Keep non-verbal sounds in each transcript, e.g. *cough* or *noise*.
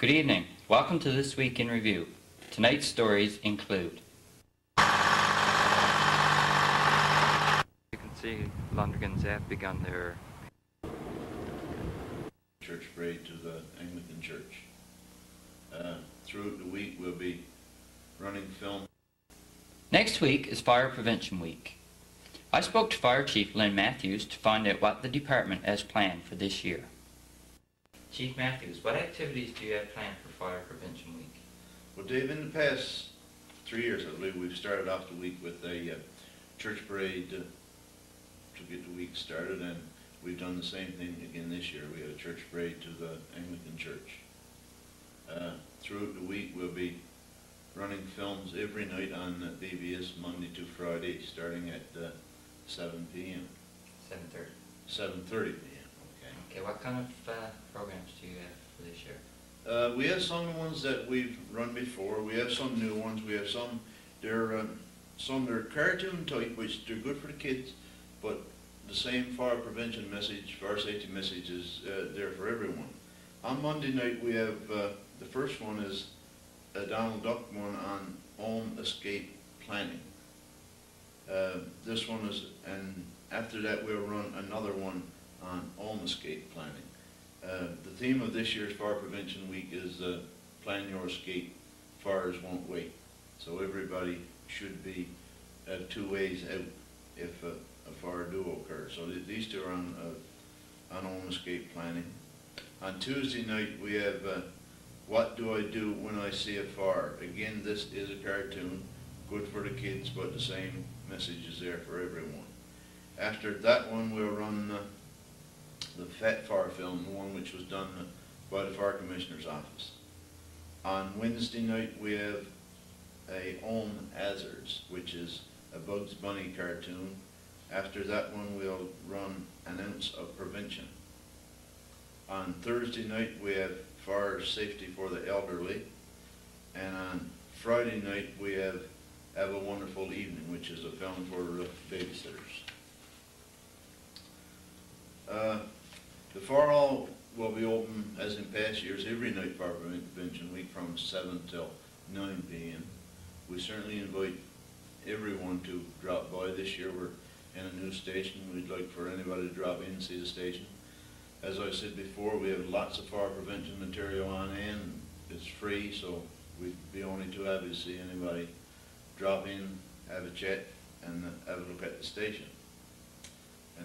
Good evening. Welcome to This Week in Review. Tonight's stories include. You can see Lundrigans have begun their church parade to the Anglican Church. Uh, throughout the week, we'll be running film. Next week is Fire Prevention Week. I spoke to Fire Chief Lynn Matthews to find out what the department has planned for this year. Chief Matthews, what activities do you have planned for Fire Prevention Week? Well, Dave, in the past three years, I believe, we've started off the week with a uh, church parade uh, to get the week started, and we've done the same thing again this year. We had a church parade to the Anglican Church. Uh, throughout the week, we'll be running films every night on uh, BBS Monday to Friday, starting at uh, 7 p.m. 7.30. 7.30 p.m. Okay, Okay, what kind of uh, programs do you have for this year? Uh, we have some ones that we've run before. We have some new ones. We have some, they're, uh, some they're cartoon type, which they're good for the kids, but the same fire prevention message, fire safety message is uh, there for everyone. On Monday night, we have, uh, the first one is a Donald Duck one on home escape planning. Uh, this one is, and after that, we'll run another one on home escape planning. Uh, the theme of this year's Fire Prevention Week is uh, Plan Your Escape, Fires Won't Wait. So everybody should be uh, two ways out if a, a fire do occur. So th these two are on, uh, on home escape planning. On Tuesday night, we have uh, What Do I Do When I See a Fire? Again, this is a cartoon, good for the kids, but the same message is there for everyone. After that one, we'll run the Fat Fire film, the one which was done by the Fire Commissioner's office. On Wednesday night, we have a Home Hazards, which is a Bugs Bunny cartoon. After that one, we'll run an ounce of prevention. On Thursday night, we have fire safety for the elderly. And on Friday night, we have Have a Wonderful Evening, which is a film for babysitters. Uh, the fire hall will be open, as in past years, every night fire prevention week from seven till nine PM. We certainly invite everyone to drop by. This year, we're in a new station. We'd like for anybody to drop in and see the station. As I said before, we have lots of fire prevention material on hand. It's free, so we'd be only too happy to see anybody drop in, have a chat, and have a look at the station.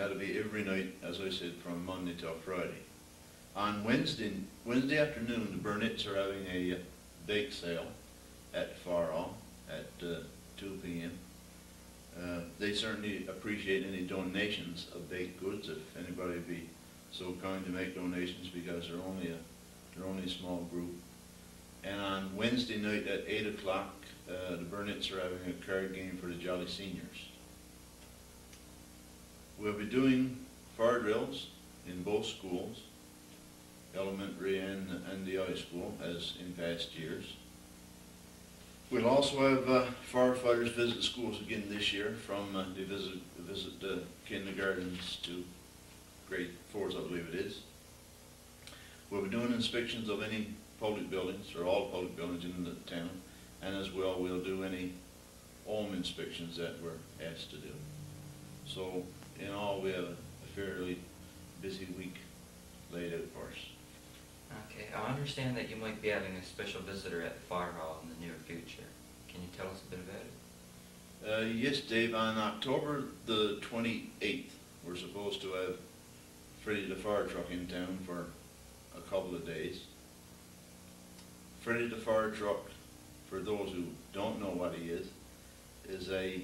That'll be every night, as I said, from Monday till Friday. On Wednesday, Wednesday afternoon, the Burnett's are having a uh, bake sale at Far Hall at uh, 2 p.m. Uh, they certainly appreciate any donations of baked goods if anybody would be so kind to make donations because they're only a they're only a small group. And on Wednesday night at 8 o'clock, uh, the Burnett's are having a card game for the Jolly Seniors. We'll be doing fire drills in both schools, elementary and, and the high school, as in past years. We'll also have uh, firefighters visit schools again this year from, uh, they visit, visit uh, kindergartens to grade fours, I believe it is. We'll be doing inspections of any public buildings, or all public buildings in the town, and as well, we'll do any home inspections that we're asked to do. So, in all, we have a fairly busy week laid out for us. Okay, I understand that you might be having a special visitor at the fire hall in the near future. Can you tell us a bit about it? Uh, yes, Dave, on October the 28th, we're supposed to have Freddie the fire truck in town for a couple of days. Freddie the fire truck, for those who don't know what he is, is a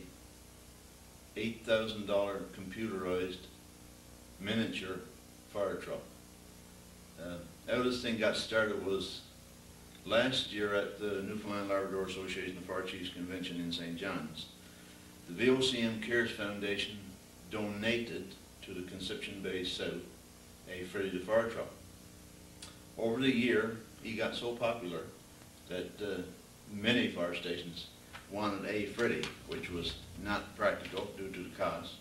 $8,000 computerized miniature fire truck. Uh, how this thing got started was last year at the Newfoundland Labrador Association of Fire Chiefs Convention in St. John's. The VOCM Cares Foundation donated to the Conception Bay South a Freddie the fire truck. Over the year, he got so popular that uh, many fire stations wanted a Freddie, which was not practical due to the cost.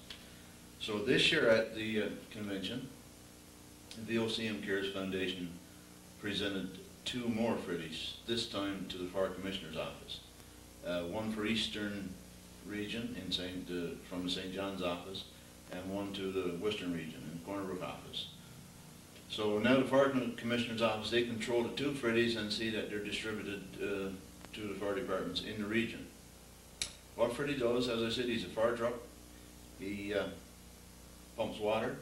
So this year at the uh, convention, the VOCM Cares Foundation presented two more Freddies, this time to the Fire Commissioner's office. Uh, one for Eastern Region in St., uh, from the St. John's office, and one to the Western Region in Corner Brook office. So now the Fire Commissioner's office, they control the two Freddies and see that they're distributed uh, to the fire departments in the region. What Freddie does, as I said, he's a fire truck. He uh, pumps water.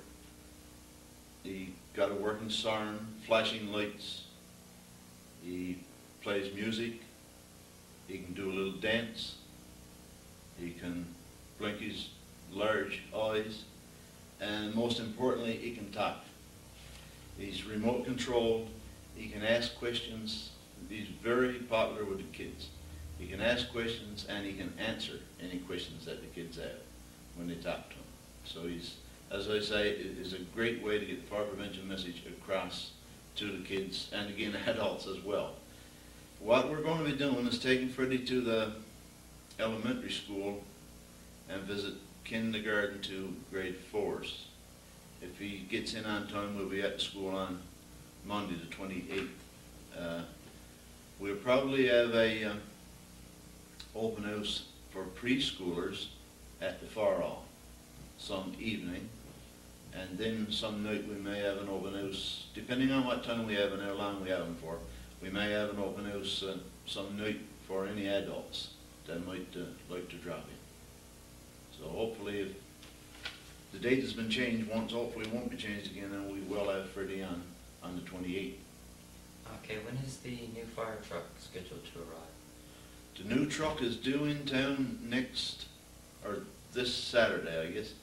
He got a working siren, flashing lights. He plays music. He can do a little dance. He can blink his large eyes. And most importantly, he can talk. He's remote controlled. He can ask questions. He's very popular with the kids. He can ask questions and he can answer any questions that the kids have when they talk to him. So he's, as I say, it is a great way to get the fire prevention message across to the kids and again *laughs* adults as well. What we're going to be doing is taking Freddie to the elementary school and visit kindergarten to grade fours. If he gets in on time, we'll be at the school on Monday the 28th. Uh, we'll probably have a uh, open house for preschoolers at the far hall some evening. And then some night we may have an open house, depending on what time we have and how long we have them for. We may have an open house uh, some night for any adults that might uh, like to drop in. So hopefully, if the date has been changed once, hopefully it won't be changed again, and we will have Freddie on, on the 28th. Okay, when is the new fire truck scheduled to arrive? The new truck is due in town next, or this Saturday, I guess,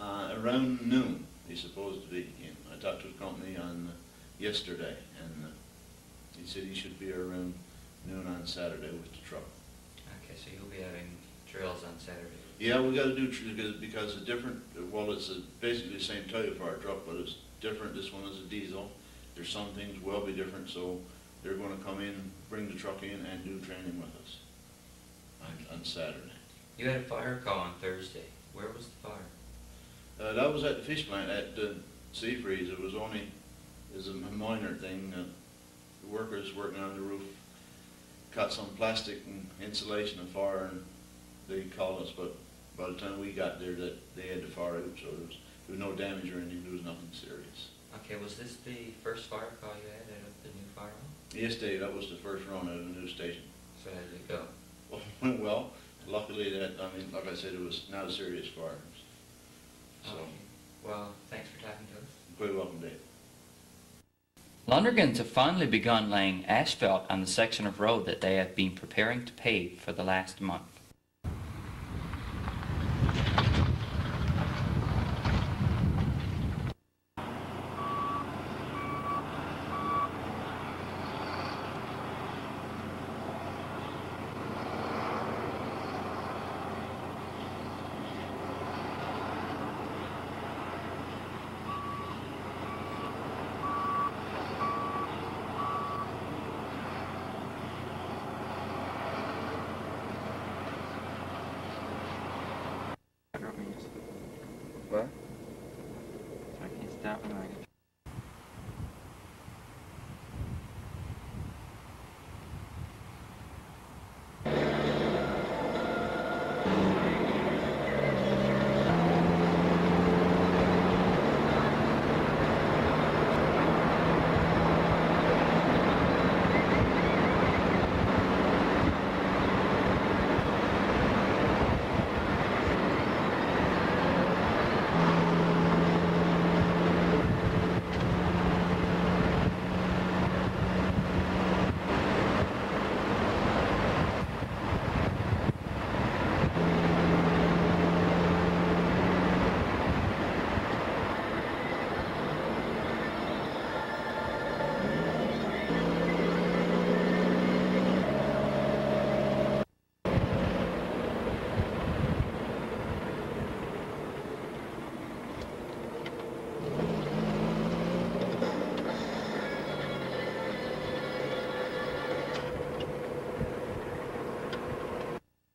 uh, around noon. He's supposed to be in. I talked to the company on uh, yesterday, and uh, he said he should be around noon on Saturday with the truck. Okay, so you'll be having drills on Saturday. Yeah, we got to do because because it's different. Well, it's a, basically the same type of fire truck, but it's different. This one is a diesel. There's some things will be different, so they're going to come in, bring the truck in, and do training with us on, on Saturday. You had a fire call on Thursday. Where was the fire? Uh, that was at the fish plant at the Sea Freeze. It was only, it was a minor thing. Uh, the workers working on the roof cut some plastic and insulation of fire, and they called us. But by the time we got there, that they had the fire out, so there was, there was no damage or anything. There was nothing serious. Okay, was this the first fire call you had out of the new fire hall? Yes, Dave, that was the first run of the new station. So how did it go? Went well. Luckily, that I mean, like I said, it was not a serious fire. So, Okay. Well, thanks for talking to us. you're quite welcome, Dave. Lonergans have finally begun laying asphalt on the section of road that they have been preparing to pave for the last month.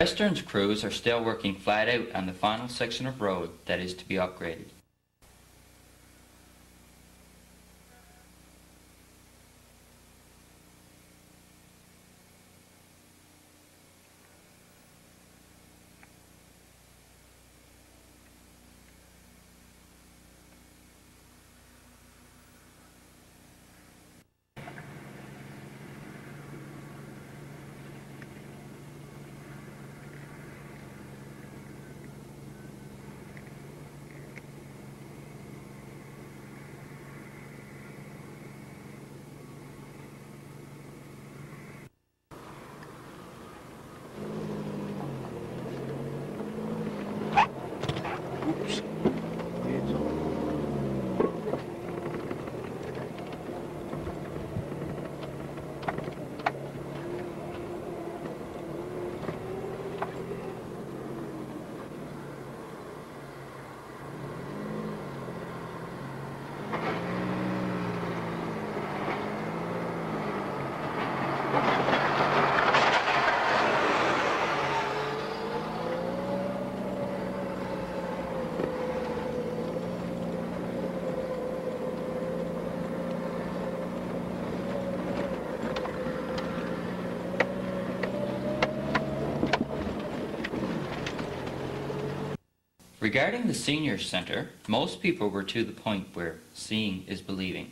Western's crews are still working flat out on the final section of road that is to be upgraded. Regarding the senior center, most people were to the point where seeing is believing.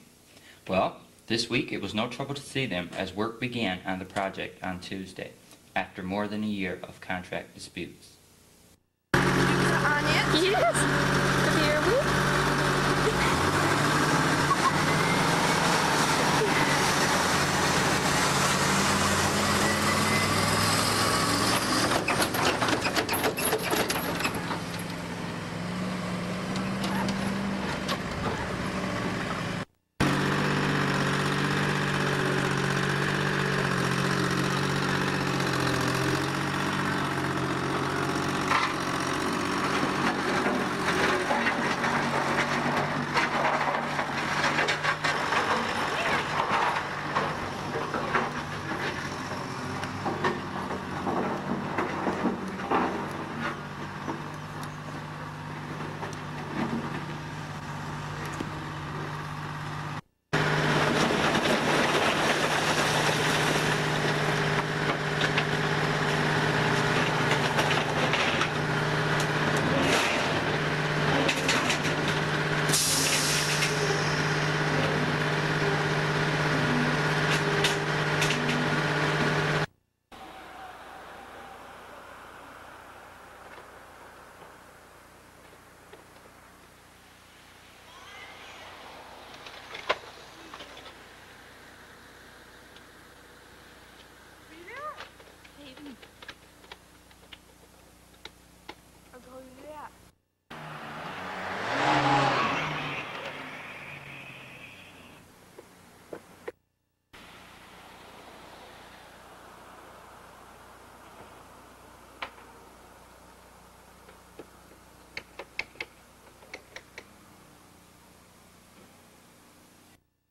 Well, this week it was no trouble to see them as work began on the project on Tuesday, after more than a year of contract disputes. Yes.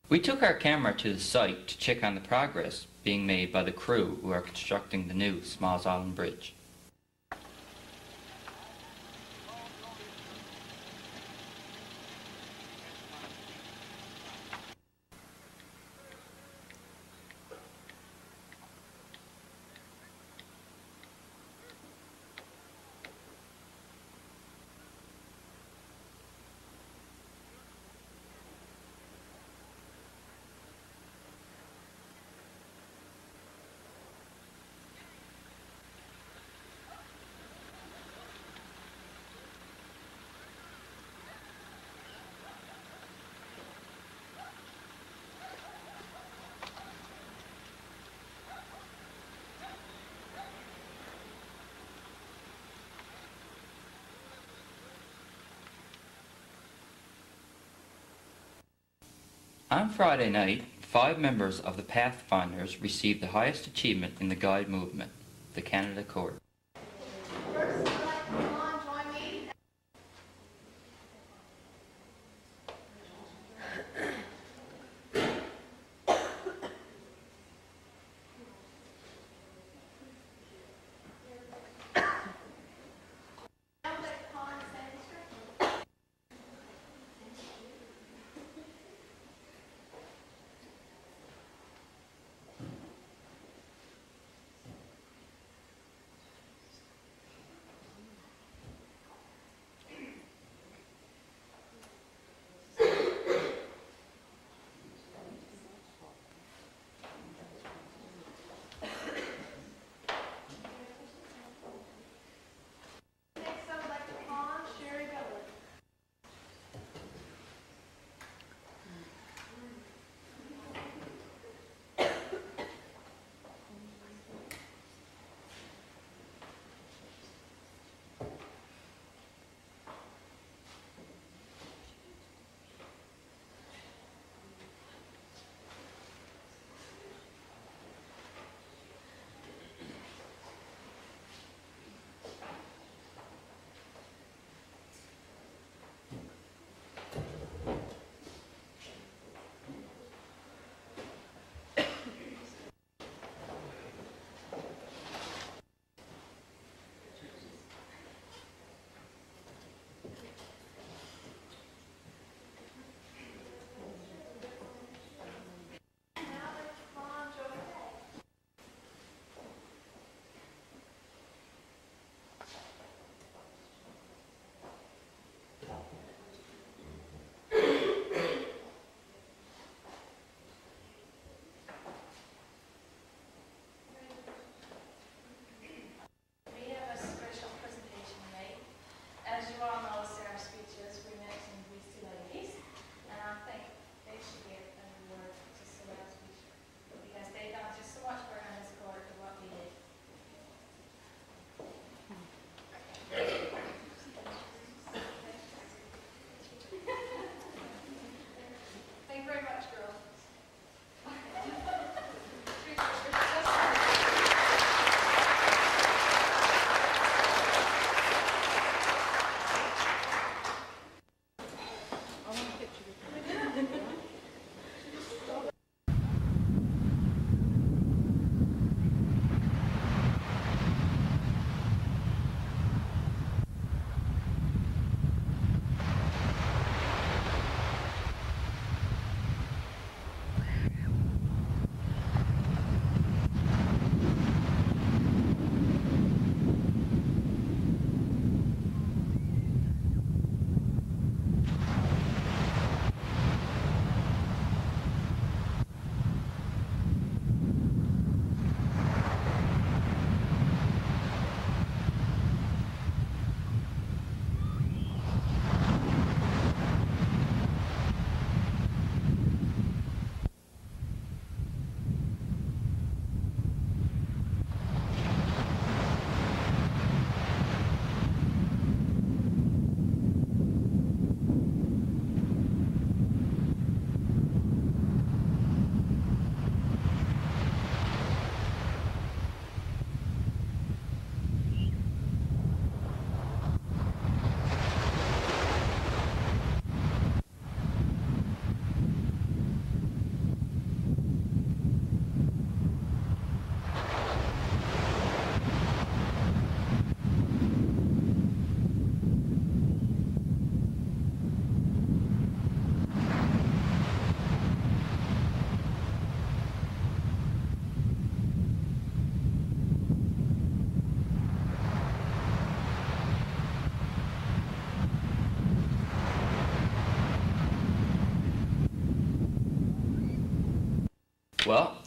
We took our camera to the site to check on the progress being made by the crew who are constructing the new Smalls Island Bridge. On Friday night, five members of the Pathfinders received the highest achievement in the guide movement, the Canada Cord.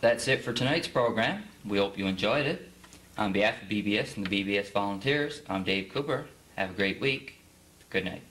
That's it for tonight's program. We hope you enjoyed it. On behalf of BBS and the BBS volunteers, I'm Dave Cooper. Have a great week. Good night.